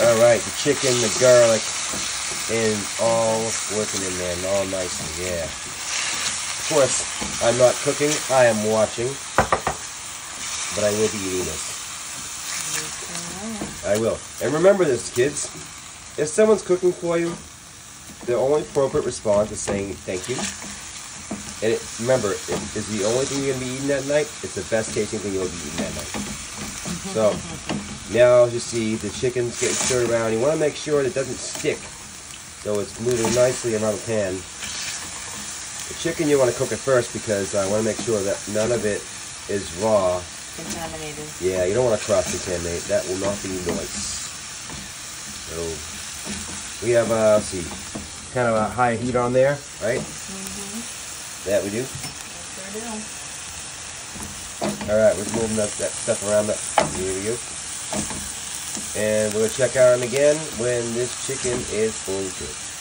All right, the chicken, the garlic, and all working in there, and all nicely, yeah. Of course, I'm not cooking, I am watching, but I will be eating this. I will. And remember this, kids. If someone's cooking for you, the only appropriate response is saying thank you. And it, remember, it is the only thing you're going to be eating that night. It's the best tasting thing you'll be eating that night. So, now as you see, the chicken's getting stirred around. You want to make sure it doesn't stick. So it's moving nicely around the pan. The chicken you want to cook it first because I want to make sure that none of it is raw. Contaminated. Yeah, you don't want to cross-contaminate. That will not be nice. So, we have, uh, see, kind of a high heat on there, right? Mhm. That we do. Sure do. All right, we're moving that, that stuff around. That here we go. And we'll check on them again when this chicken is fully cooked.